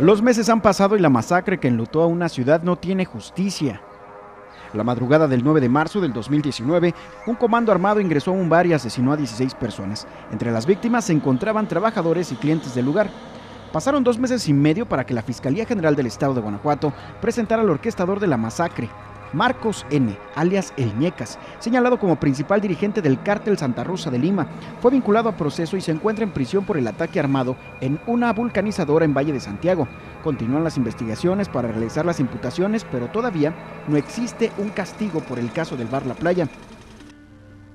Los meses han pasado y la masacre que enlutó a una ciudad no tiene justicia. La madrugada del 9 de marzo del 2019, un comando armado ingresó a un bar y asesinó a 16 personas. Entre las víctimas se encontraban trabajadores y clientes del lugar. Pasaron dos meses y medio para que la Fiscalía General del Estado de Guanajuato presentara al orquestador de la masacre, Marcos N., alias El Ñecas, señalado como principal dirigente del cártel Santa Rosa de Lima, fue vinculado a proceso y se encuentra en prisión por el ataque armado en una vulcanizadora en Valle de Santiago. Continúan las investigaciones para realizar las imputaciones, pero todavía no existe un castigo por el caso del bar La Playa.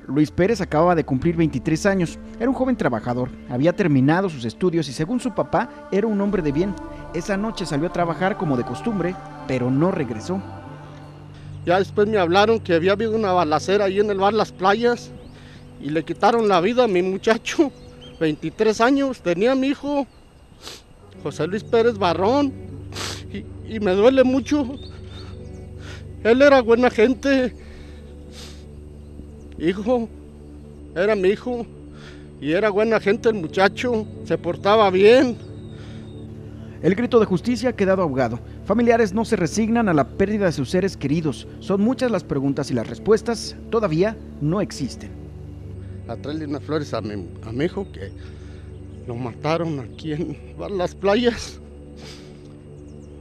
Luis Pérez acababa de cumplir 23 años, era un joven trabajador, había terminado sus estudios y según su papá era un hombre de bien. Esa noche salió a trabajar como de costumbre, pero no regresó. Ya después me hablaron que había habido una balacera ahí en el bar Las Playas y le quitaron la vida a mi muchacho, 23 años, tenía mi hijo, José Luis Pérez Barrón, y, y me duele mucho. Él era buena gente, hijo, era mi hijo, y era buena gente el muchacho, se portaba bien. El grito de justicia ha quedado ahogado. Familiares no se resignan a la pérdida de sus seres queridos. Son muchas las preguntas y las respuestas todavía no existen. A traerle unas flores a mi, a mi hijo que lo mataron aquí en las playas.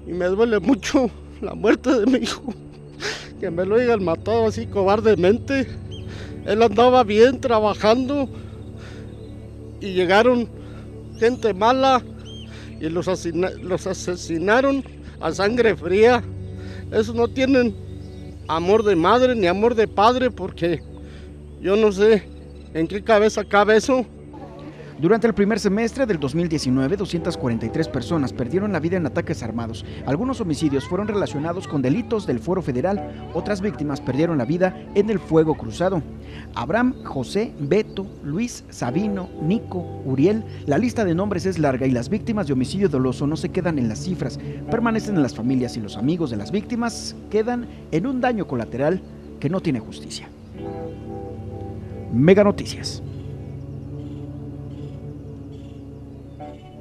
Y me duele mucho la muerte de mi hijo. Que me lo hayan matado así cobardemente. Él andaba bien trabajando y llegaron gente mala y los, asesinaron a sangre fría. Esos no tienen amor de madre ni amor de padre porque yo no sé en qué cabeza cabe eso. Durante el primer semestre del 2019, 243 personas perdieron la vida en ataques armados. Algunos homicidios fueron relacionados con delitos del Foro Federal, otras víctimas perdieron la vida en el fuego cruzado. Abraham, José, Beto, Luis, Sabino, Nico, Uriel. La lista de nombres es larga y las víctimas de homicidio doloso no se quedan en las cifras, permanecen en las familias y los amigos de las víctimas quedan en un daño colateral que no tiene justicia. Mega Noticias. me.